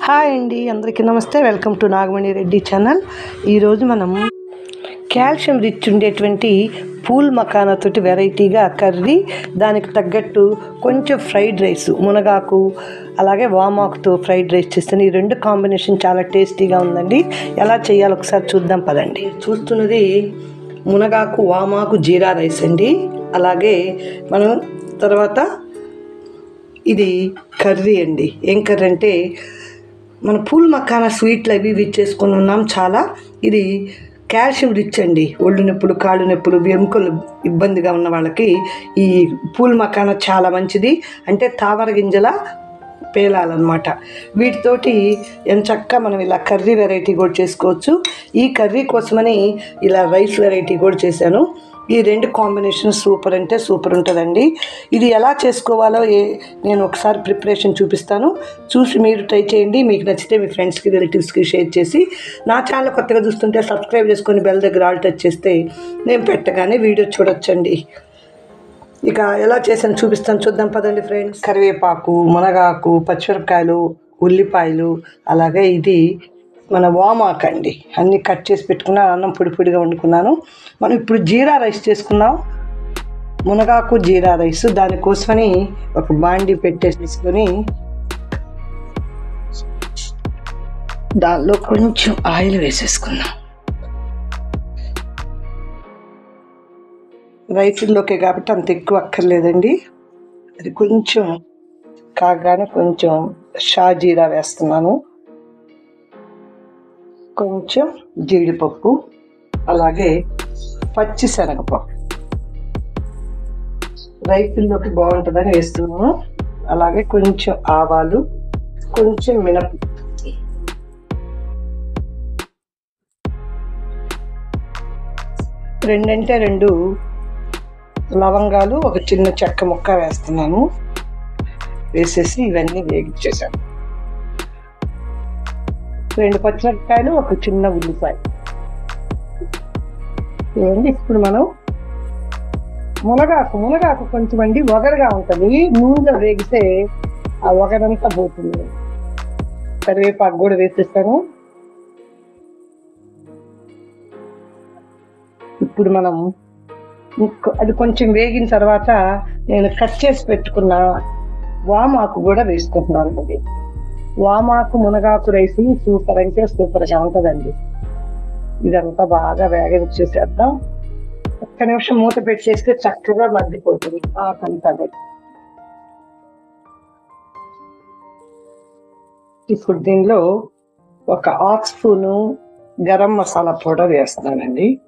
Hi అండి అందరికీ నమస్తే. Welcome to Nagamani Reddy channel. ఈరోజు మనం కాల్షియం రిచ్ ఉండేటువంటి పూల్ మకానాతోటి వెరైటీగా కర్రీ దానికి తగ్గట్టు కొంచెం ఫ్రైడ్ రైస్ మునగాకు అలాగే వామాకుతో ఫ్రైడ్ రైస్ చేస్తాను. ఈ రెండు కాంబినేషన్ చాలా టేస్టీగా ఉందండి. ఎలా చేయాలో ఒకసారి చూద్దాం పదండి. చూస్తున్నది మునగాకు వామాకు జీరా రైస్ అండి. అలాగే మనం తర్వాత ఇది కర్రీ అండి. ఏం కర్రీ అంటే మన పూల్ మక్కాన స్వీట్లు అవి ఇవి చేసుకొని ఉన్నాం చాలా. ఇది కాల్షియం రిచ్ అండి. ఒళ్ళు నొప్పులు కాళ్ళు నొప్పులు ఎముకలు ఇబ్బందిగా ఉన్న వాళ్ళకి ఈ పూల్ మకాన చాలా మంచిది. అంటే తావర గింజల పేలాలన్నమాట. వీటితోటి ఎంచక్క మనం ఇలా కర్రీ వెరైటీ కూడా చేసుకోవచ్చు. ఈ కర్రీ కోసమని ఇలా రైస్ వెరైటీ కూడా చేశాను. ఈ రెండు కాంబినేషన్ సూపర్ అంటే సూపర్ ఉంటుందండి. ఇది ఎలా చేసుకోవాలో ఏ నేను ఒకసారి ప్రిపరేషన్ చూపిస్తాను. చూసి మీరు ట్రై చేయండి. మీకు నచ్చితే మీ ఫ్రెండ్స్కి రిలేటివ్స్కి షేర్ చేసి నా ఛానల్ కొత్తగా చూస్తుంటే సబ్స్క్రైబ్ చేసుకొని బెల్ దగ్గర ఆల్ టచ్ చేస్తే నేను పెట్టగానే వీడియో చూడొచ్చండి. ఇక ఎలా చేసాను చూపిస్తాను. చూద్దాం పదండి ఫ్రెండ్స్. కరివేపాకు మునగాకు పచ్చిమిరపకాయలు ఉల్లిపాయలు అలాగే ఇది మన వామాక్ అండి. అన్నీ కట్ చేసి పెట్టుకున్నాను అన్నం పొడి పొడిగా వండుకున్నాను. మనం ఇప్పుడు జీరా రైస్ చేసుకుందాం. మునగాకు జీరా రైస్ దానికోసమని ఒక బాండి పెట్టేసుకొని దానిలో కొంచెం ఆయిల్ వేసేసుకుందాం. రైతుల్లోకే కాబట్టి అంత ఎక్కువ అక్కర్లేదండి. అది కొంచెం కాగానే కొంచెం షాజీరా వేస్తున్నాను. కొంచెం జీడిపప్పు అలాగే పచ్చి శనగపప్పు. రైతుల్లోకి బాగుంటుందని వేస్తున్నాను. అలాగే కొంచెం ఆవాలు కొంచెం మినప రెండంటే రెండు లవంగాలు ఒక చిన్న చెక్క ముక్క వేస్తున్నాను. వేసేసి ఇవన్నీ వేగించేసాను రెండు పచ్చిమిరపకాయలు ఒక చిన్న ఉల్లిపాయ. ఏంటి ఇప్పుడు మనం మునగాకు మునగాకు కొంచెం అండి ఒగరుగా ఉంటుంది. నూనె వేగితే ఆ ఒగరంతా పోతుంది. కరివేపాకు కూడా వేసేస్తాను. ఇప్పుడు మనం అది కొంచెం వేగిన తర్వాత నేను కట్ చేసి పెట్టుకున్న వామాకు కూడా వేసుకుంటున్నాను అండి. వామాకు మునగాకు రైస్ సూపర్ అంటే సూపర్గా ఉంటుందండి ఇదంతా బాగా వేగనిచ్చేసేద్దాం. ఒక్క నిమిషం మూత పెట్టేస్తే చక్కగా మద్దిపోతుంది ఆకంతా ఇప్పుడు దీనిలో ఒక half spoon garam masala powder వేస్తున్నానండి.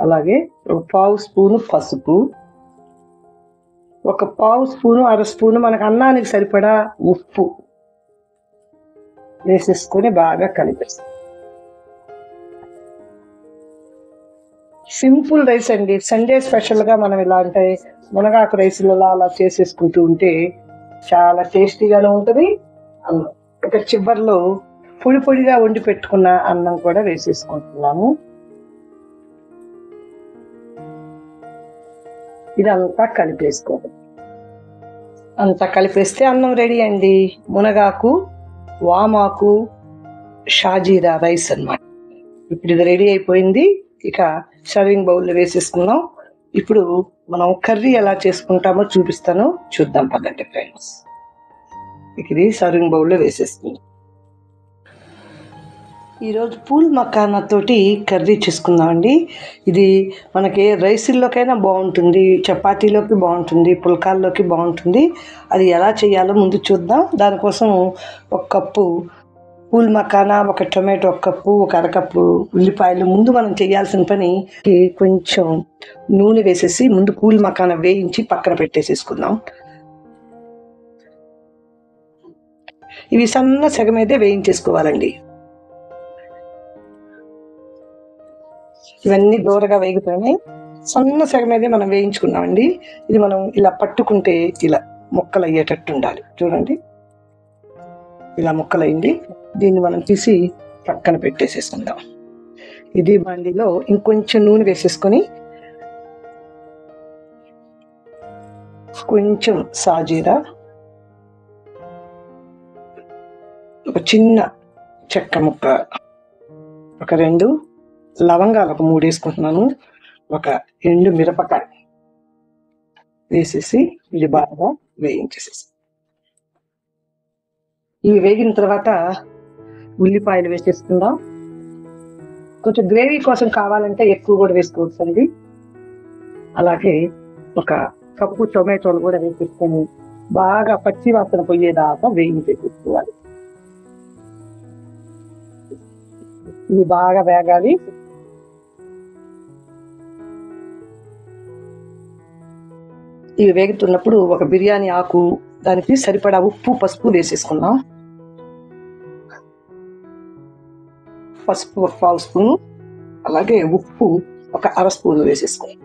అలాగే ఒక పావు స్పూను పసుపు. ఒక పావు స్పూను అర స్పూను మనకు అన్నానికి సరిపడా ఉప్పు. వేసేసుకొని బాగా కలిపేస్తాం సింపుల్ రైస్ అండి సండే స్పెషల్గా మనం ఇలా అంటే మునగాకు రైసులలో అలా చేసేసుకుంటూ ఉంటే చాలా టేస్టీగానే ఉంటుంది అన్నం ఇక చివరిలో పొడి పొడిగా వండి పెట్టుకున్న అన్నం కూడా వేసేసుకుంటున్నాము ఇదంతా కలిపేసుకోవాలి అంతా కలిపేస్తే అన్నం రెడీ అండి మునగాకు వామాకు షాజీరా రైస్ అన్నమాట. ఇప్పుడు ఇది రెడీ అయిపోయింది. ఇక సర్వింగ్ బౌల్లో వేసేసుకున్నాం ఇప్పుడు మనం కర్రీ ఎలా చేసుకుంటామో చూపిస్తాను. చూద్దాం పదండి ఫ్రెండ్స్ ఇక ఇది సర్వింగ్ బౌల్లో వేసేసుకుందాం. ఈరోజు పూల్ మకానా తోటి కర్రీ చేసుకుందామండి. ఇది మనకి రైసుల్లోకైనా బాగుంటుంది చపాతీలోకి బాగుంటుంది పుల్కాల్లోకి బాగుంటుంది. అది ఎలా చేయాలో ముందు చూద్దాం. దానికోసం ఒక కప్పు పూల్ మకానా ఒక టొమాటో ఒక కప్పు ఒక అరకప్పు ఉల్లిపాయలు. ముందు మనం చేయాల్సిన పని కొంచెం నూనె వేసేసి ముందు పూల్ మకానా వేయించి పక్కన పెట్టేసేసుకుందాం. ఇవి సన్న సగం అయితే వేయించేసుకోవాలండి. ఇవన్నీ దూరగా వేగుతున్నాయి సన్న సగం మనం వేయించుకున్నామండి. ఇది మనం ఇలా పట్టుకుంటే ఇలా ముక్కలు అయ్యేటట్టు ఉండాలి. చూడండి. ఇలా ముక్కలైంది దీన్ని మనం తీసి పక్కన పెట్టేసేసుకుందాం. ఇది బాండీలో ఇంకొంచెం నూనె వేసేసుకొని కొంచెం సాజీరా ఒక చిన్న చెక్క ముక్క ఒక రెండు లవంగాలు ఒక మూడు వేసుకుంటున్నాను. ఒక ఎండు మిరపకాయ వేసేసి ఇది బాగా వేయించేసేసి. ఇవి వేగిన తర్వాత ఉల్లిపాయలు వేసేసుకుందాం. కొంచెం గ్రేవీ కోసం కావాలంటే ఎక్కువ కూడా వేసుకోవచ్చు అండి. అలాగే ఒక కప్పు టొమాటోలు కూడా వేసేసుకొని బాగా పచ్చి వాసన పోయేదాకా వేయించేసుకోవాలి. ఇవి బాగా వేగాలి. ఇవి వేగుతున్నప్పుడు ఒక బిర్యానీ ఆకు దానికి సరిపడా ఉప్పు పసుపు వేసేసుకున్నాం పసుపు ఒక పావు స్పూను అలాగే ఉప్పు ఒక అర స్పూన్ వేసేసుకుందాం.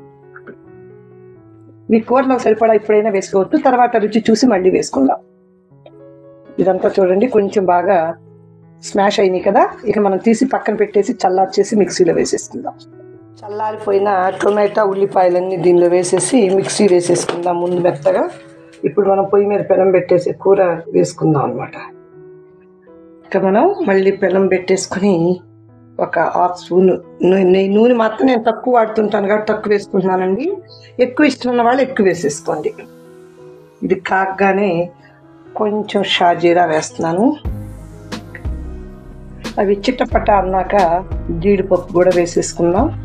మీ కూరలో సరిపడా ఎప్పుడైనా వేసుకోవచ్చు తర్వాత రుచి చూసి మళ్ళీ వేసుకుందాం. ఇదంతా చూడండి కొంచెం బాగా స్మాష్ అయినాయి కదా ఇక మనం తీసి పక్కన పెట్టేసి చల్లార్చేసి మిక్సీలో వేసేసుకుందాం. చల్లారిపోయిన టొమాటో ఉల్లిపాయలన్నీ దీనిలో వేసేసి మిక్సీ వేసేసుకుందాం ముందు మెత్తగా. ఇప్పుడు మనం పొయ్యి మీద పెనం పెట్టేసి కూర వేసుకుందాం అనమాట ఇక మనం మళ్ళీ పెనం పెట్టేసుకొని ఒక హాఫ్ స్పూన్ నూనె నూనె మాత్రం నేను తక్కువ వాడుతుంటాను కాబట్టి తక్కువ వేసుకుంటున్నానండి. ఎక్కువ ఇష్టం ఉన్న వాళ్ళు ఎక్కువ వేసేసుకోండి. ఇది కాకగానే కొంచెం షాజీరా వేస్తున్నాను. అవి చిట్టపట్ట అన్నాక జీడిపప్పు కూడా వేసేసుకుందాం.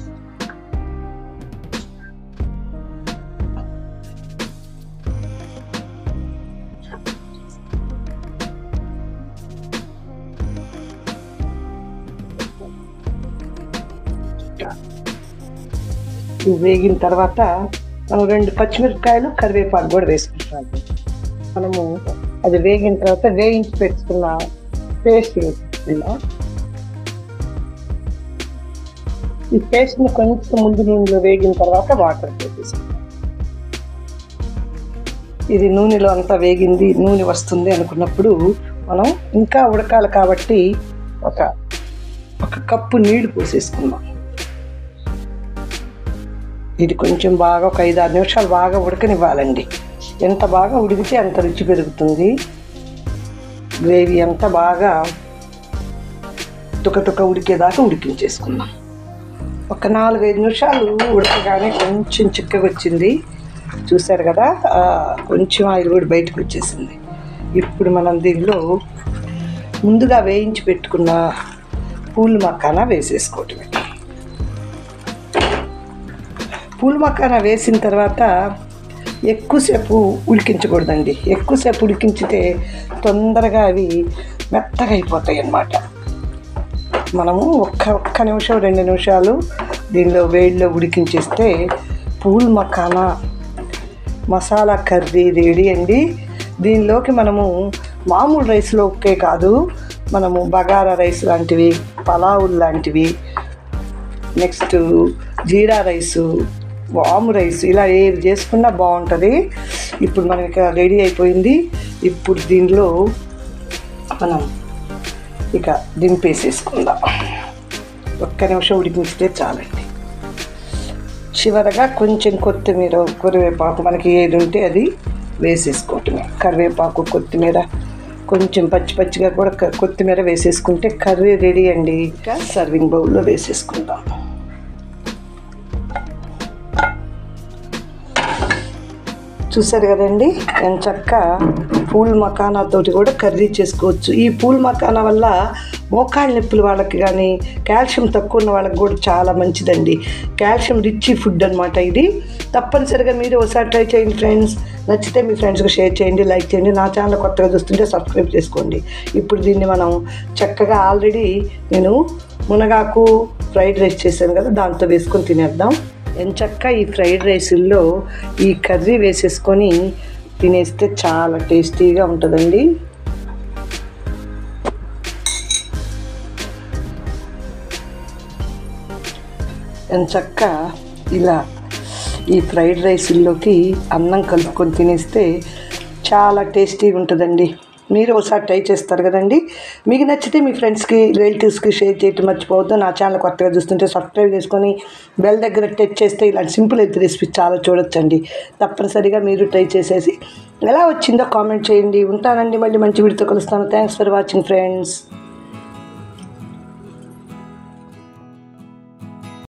వేగిన తర్వాత మనం రెండు పచ్చిమిరపకాయలు కరివేపాకు కూడా వేసుకుంటాం మనము అది వేగిన తర్వాత వేయించి పెట్టుకున్న పేస్ట్ వేసుకుంటున్నాం ఈ పేస్ట్ని కొంచెం ముందు నూనెలో వేగిన తర్వాత వాటర్ వేసేసుకుంటాం ఇది నూనెలో అంతా వేగింది నూనె వస్తుంది అనుకున్నప్పుడు మనం ఇంకా ఉడకాలి కాబట్టి ఒక ఒక కప్పు నీళ్ళు పోసేసుకుందాం. ఇది కొంచెం బాగా ఒక ఐదు ఆరు నిమిషాలు బాగా ఉడకనివ్వాలండి. ఎంత బాగా ఉడికితే అంత రుచి పెరుగుతుంది. గ్రేవీ అంతా బాగా తుక తుక ఉడికేదాకా ఉడికించేసుకుందాం. ఒక నాలుగైదు నిమిషాలు ఉడకగానే కొంచెం చిక్కగా వచ్చింది చూశారు కదా? కొంచెం ఆయిల్ కూడా బయటకు వచ్చేసింది. ఇప్పుడు మనం దీనిలో ముందుగా వేయించి పెట్టుకున్న పూలు మక్కాన వేసేసుకోవటమే. పూల మకాన వేసిన తర్వాత ఎక్కువసేపు ఉడికించకూడదండి ఎక్కువసేపు ఉడికించితే తొందరగా అవి మెత్తగా అయిపోతాయి అన్నమాట. మనము ఒక్క ఒక్క నిమిషం రెండు నిమిషాలు దీనిలో వేడిలో ఉడికించేస్తే పూల్ మకానా మసాలా కర్రీ రెడీ అండి. దీనిలోకి మనము మామూలు రైస్లోకే కాదు మనము బగారా రైస్ లాంటివి పలావులు లాంటివి నెక్స్ట్ జీరా రైసు వాము రైస్. ఇలా ఏది చేసుకున్నా బాగుంటుంది. ఇప్పుడు మనం ఇక రెడీ అయిపోయింది. ఇప్పుడు దీనిలో మనం ఇక దింపేసేసుకుందాం. ఒక్క నిమిషం ఉడికించితే చాలండి. చివరగా కొంచెం కొత్తిమీర కరివేపాకు మనకి ఏది ఉంటే అది వేసేసుకోవటమే. కరివేపాకు కొత్తిమీర కొంచెం పచ్చి పచ్చిగా కూడా కొత్తిమీర వేసేసుకుంటే కర్రీ రెడీ అండి. ఇంకా సర్వింగ్ బౌల్లో వేసేసుకుందాం. చూసారు కదండి? ఎంత చక్క పూల్ మకానాతోటి కూడా కర్రీ చేసుకోవచ్చు. ఈ పూల్ మకానా వల్ల మోకాళ్ళ నొప్పులు వాళ్ళకి కానీ కాల్షియం తక్కువ ఉన్న వాళ్ళకి కూడా చాలా మంచిదండి. కాల్షియం రిచ్ ఫుడ్ అనమాట ఇది. తప్పనిసరిగా మీరు ఒకసారి ట్రై చేయండి ఫ్రెండ్స్. నచ్చితే మీ ఫ్రెండ్స్కి షేర్ చేయండి లైక్ చేయండి. నా ఛానల్ కొత్తగా చూస్తుంటే సబ్స్క్రైబ్ చేసుకోండి. ఇప్పుడు దీన్ని మనం చక్కగా ఆల్రెడీ నేను మునగాకు ఫ్రైడ్ రైస్ చేశాను కదా దాంతో వేసుకొని తినేద్దాం. ఎంచక్క ఈ ఫ్రైడ్ రైస్లో ఈ కర్రీ వేసేసుకొని తినేస్తే చాలా టేస్టీగా ఉంటుందండి. ఎంచక్క ఇలా ఈ ఫ్రైడ్ రైస్లోకి అన్నం కలుపుకొని తినేస్తే చాలా టేస్టీగా ఉంటుందండి. మీరు ఒకసారి ట్రై చేస్తారు కదండి. మీకు నచ్చితే మీ ఫ్రెండ్స్కి రిలేటివ్స్కి షేర్ చేయటం మర్చిపోవద్దు. నా ఛానల్ కొత్తగా చూస్తుంటే సబ్స్క్రైబ్ చేసుకొని బెల్ దగ్గర టచ్ చేస్తే ఇలాంటి సింపుల్ అయితే రెసిపీ చాలా చూడొచ్చండి. తప్పనిసరిగా మీరు ట్రై చేసేసి ఎలా వచ్చిందో కామెంట్ చేయండి. ఉంటానండి. మళ్ళీ మంచి వీడితో కలుస్తాను. Thanks for watching friends.